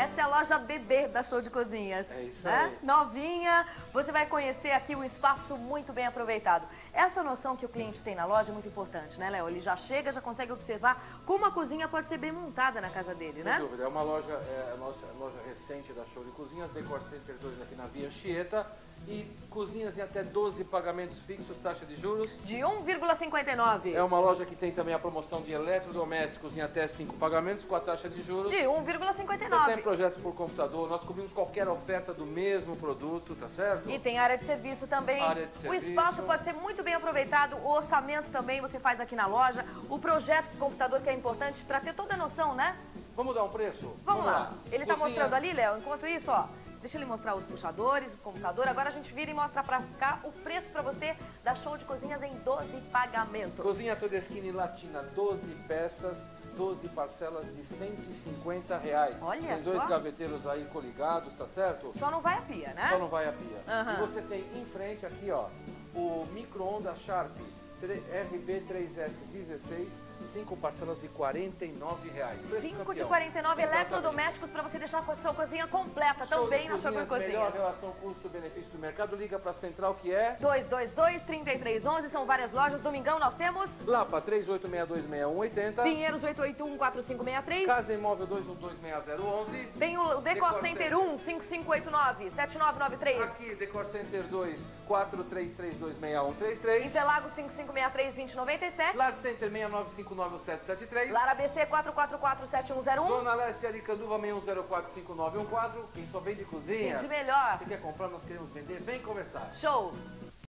Essa é a loja bebê da Show de Cozinhas. É isso né? aí. Novinha, você vai conhecer aqui um espaço muito bem aproveitado. Essa noção que o cliente tem na loja é muito importante, né, Léo? Ele já chega, já consegue observar como a cozinha pode ser bem montada na casa dele, Sem né? dúvida, é uma loja, é nossa loja recente da Show de Cozinhas, Decor Center 2 aqui na Via Anchieta. E cozinhas em até 12 pagamentos fixos, taxa de juros. De 1,59. É uma loja que tem também a promoção de eletrodomésticos em até 5 pagamentos com a taxa de juros. De Você tem 1,59. Projetos por computador, nós cobrimos qualquer oferta do mesmo produto, tá certo? E tem área de serviço também. Área de O serviço. espaço pode ser muito bem aproveitado. O orçamento também você faz aqui na loja. O projeto do computador que é importante para ter toda a noção, né? Vamos dar um preço? Vamos, lá. Ele tá Cozinha- mostrando ali, Léo. Enquanto isso, ó. Deixa ele mostrar os puxadores, o computador. Agora a gente vira e mostra pra cá o preço pra você da show de cozinhas em 12 pagamentos. Cozinha Todeskine Latina, 12 peças, 12 parcelas de 150 reais. Olha Tem dois só. gaveteiros aí coligados, tá certo? Só não vai a pia, né? Só não vai a pia. Aham. E você tem em frente aqui, ó, o micro-ondas Sharp RB3S16, 5 parcelas de 49 reais. Preço 5 de campeão. 49 Exatamente. eletrodomésticos pra você deixar a sua cozinha completa também na Show de cozinhas, Melhor relação custo-benefício do mercado. Liga para a central que é 222-3311, são várias lojas. Domingão nós temos Lapa 38626180. Pinheiros 881-4563. Casa Imóvel 2126011. Tem o o Decor Decor Center Center. 1, 5589-7993. Aqui, Decor Center 2, 43326133. Interlagos 5563-2097. Lar Center 69591773. Lara BC 444-7101. Zona Leste Aricanduva 61045914. Quem só vende cozinha. De melhor. Você quer comprar, nós queremos vender. Vem conversar. Show.